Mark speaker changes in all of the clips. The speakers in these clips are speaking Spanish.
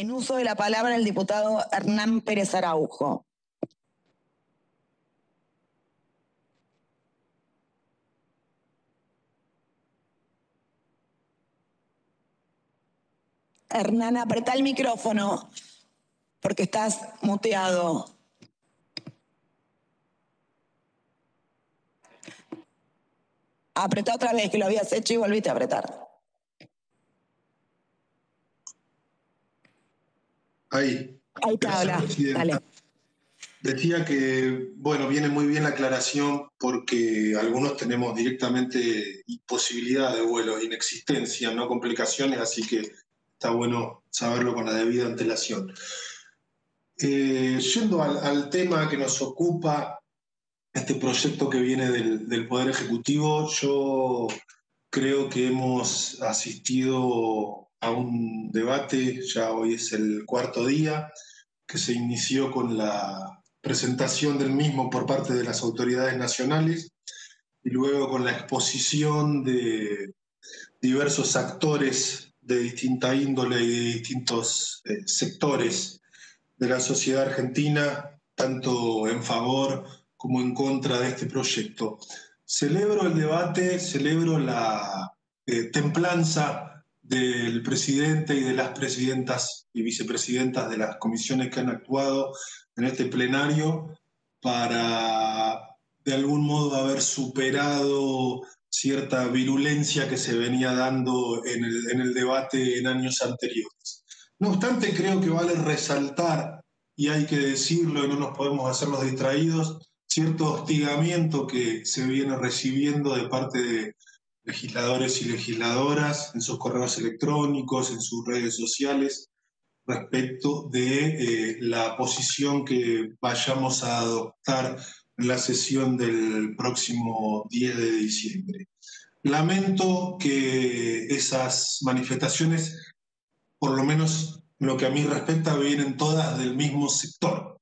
Speaker 1: En uso de la palabra el diputado Hernán Pérez Araujo. Hernán, apretá el micrófono porque estás muteado. Apretá otra vez que lo habías hecho y volviste a apretar.
Speaker 2: Ahí.
Speaker 1: Ahí te habla. Dale.
Speaker 2: Decía que, bueno, viene muy bien la aclaración porque algunos tenemos directamente imposibilidad de vuelo, inexistencia, no complicaciones, así que está bueno saberlo con la debida antelación. Eh, yendo al, tema que nos ocupa, este proyecto que viene del, Poder Ejecutivo, yo creo que hemos asistido a un debate, ya hoy es el cuarto día, que se inició con la presentación del mismo por parte de las autoridades nacionales y luego con la exposición de diversos actores de distinta índole y de distintos eh, sectores de la sociedad argentina, tanto en favor como en contra de este proyecto. Celebro el debate, celebro la eh, templanza del presidente y de las presidentas y vicepresidentas de las comisiones que han actuado en este plenario para de algún modo haber superado cierta virulencia que se venía dando en el, debate en años anteriores. No obstante, creo que vale resaltar, y hay que decirlo y no nos podemos hacer los distraídos, cierto hostigamiento que se viene recibiendo de parte de legisladores y legisladoras en sus correos electrónicos, en sus redes sociales, respecto de eh, la posición que vayamos a adoptar la sesión del próximo 10 de diciembre. Lamento que esas manifestaciones, por lo menos lo que a mí respecta, vienen todas del mismo sector,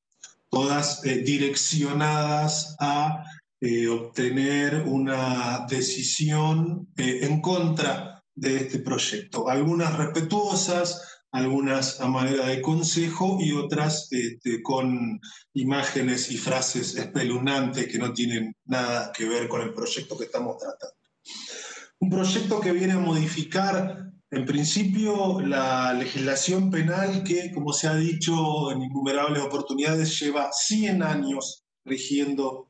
Speaker 2: todas eh, direccionadas a eh, obtener una decisión eh, en contra de este proyecto. Algunas respetuosas, algunas a manera de consejo y otras este, con imágenes y frases espeluznantes que no tienen nada que ver con el proyecto que estamos tratando. Un proyecto que viene a modificar, en principio, la legislación penal que, como se ha dicho en innumerables oportunidades, lleva 100 años rigiendo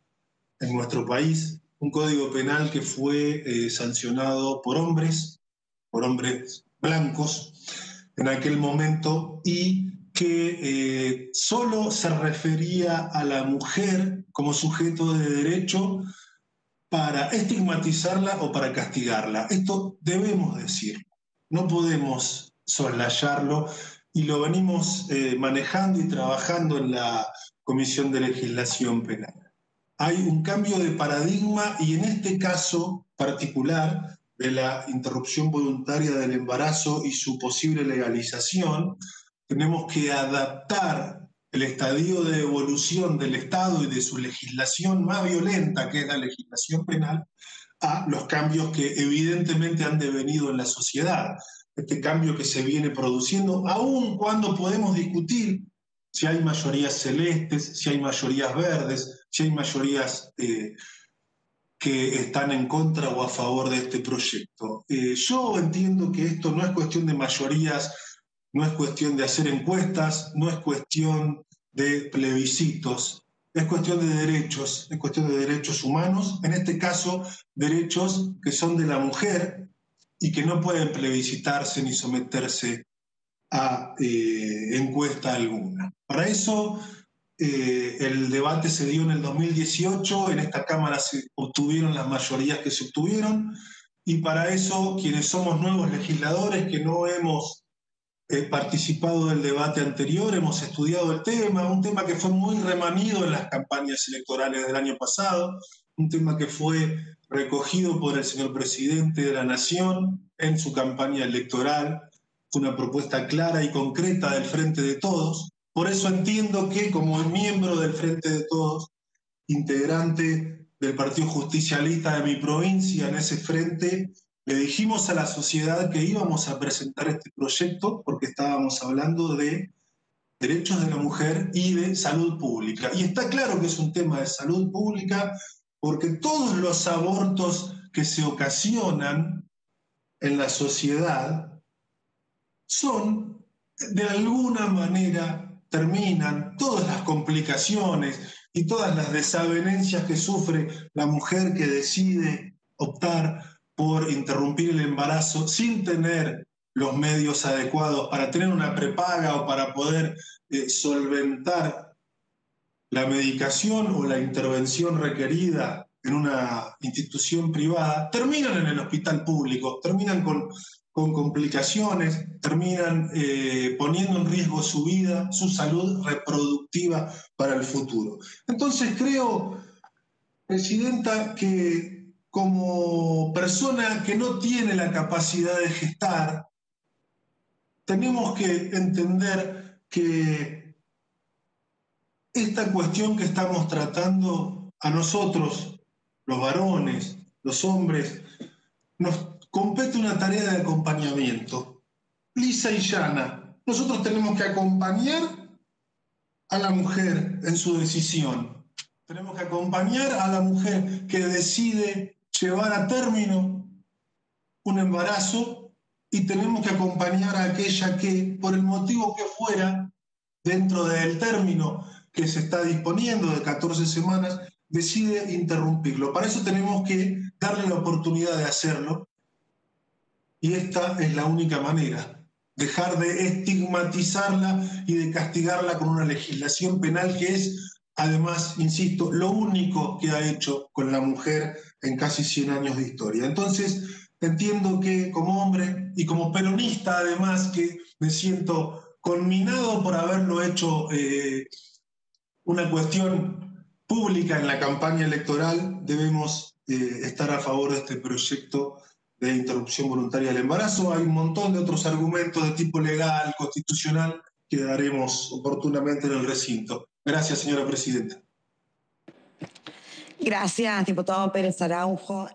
Speaker 2: en nuestro país, un código penal que fue eh, sancionado por hombres, por hombres blancos, en aquel momento y que eh, solo se refería a la mujer como sujeto de derecho para estigmatizarla o para castigarla. Esto debemos decir, no podemos soslayarlo y lo venimos eh, manejando y trabajando en la Comisión de Legislación Penal. Hay un cambio de paradigma y en este caso particular de la interrupción voluntaria del embarazo y su posible legalización, tenemos que adaptar el estadio de evolución del Estado y de su legislación más violenta, que es la legislación penal, a los cambios que evidentemente han devenido en la sociedad. Este cambio que se viene produciendo, aun cuando podemos discutir si hay mayorías celestes, si hay mayorías verdes, si hay mayorías eh, que están en contra o a favor de este proyecto. Eh, yo entiendo que esto no es cuestión de mayorías, no es cuestión de hacer encuestas, no es cuestión de plebiscitos, es cuestión de derechos, es cuestión de derechos humanos, en este caso derechos que son de la mujer y que no pueden plebiscitarse ni someterse a eh, encuesta alguna. Para eso eh, el debate se dio en el 2018, en esta Cámara se obtuvieron las mayorías que se obtuvieron, y para eso quienes somos nuevos legisladores que no hemos eh, participado del debate anterior, hemos estudiado el tema, un tema que fue muy remanido en las campañas electorales del año pasado, un tema que fue recogido por el señor presidente de la Nación en su campaña electoral, fue una propuesta clara y concreta del Frente de Todos, por eso entiendo que como miembro del Frente de Todos, integrante del Partido Justicialista de mi provincia, en ese frente, le dijimos a la sociedad que íbamos a presentar este proyecto porque estábamos hablando de derechos de la mujer y de salud pública. Y está claro que es un tema de salud pública porque todos los abortos que se ocasionan en la sociedad son, de alguna manera, terminan todas las complicaciones y todas las desavenencias que sufre la mujer que decide optar por interrumpir el embarazo sin tener los medios adecuados para tener una prepaga o para poder eh, solventar la medicación o la intervención requerida en una institución privada, terminan en el hospital público, terminan con, con complicaciones, terminan eh, poniendo en riesgo su vida, su salud reproductiva para el futuro. Entonces creo, Presidenta, que como persona que no tiene la capacidad de gestar, tenemos que entender que esta cuestión que estamos tratando a nosotros, los varones, los hombres, nos compete una tarea de acompañamiento, lisa y llana. Nosotros tenemos que acompañar a la mujer en su decisión. Tenemos que acompañar a la mujer que decide llevar a término un embarazo y tenemos que acompañar a aquella que, por el motivo que fuera, dentro del término que se está disponiendo de 14 semanas, decide interrumpirlo. Para eso tenemos que darle la oportunidad de hacerlo y esta es la única manera, dejar de estigmatizarla y de castigarla con una legislación penal que es, además, insisto, lo único que ha hecho con la mujer en casi 100 años de historia. Entonces, entiendo que como hombre y como peronista además que me siento conminado por haberlo hecho eh, una cuestión pública en la campaña electoral, debemos eh, estar a favor de este proyecto de interrupción voluntaria del embarazo. Hay un montón de otros argumentos de tipo legal, constitucional, que daremos oportunamente en el recinto. Gracias, señora presidenta.
Speaker 1: Gracias, diputado Pérez Araujo.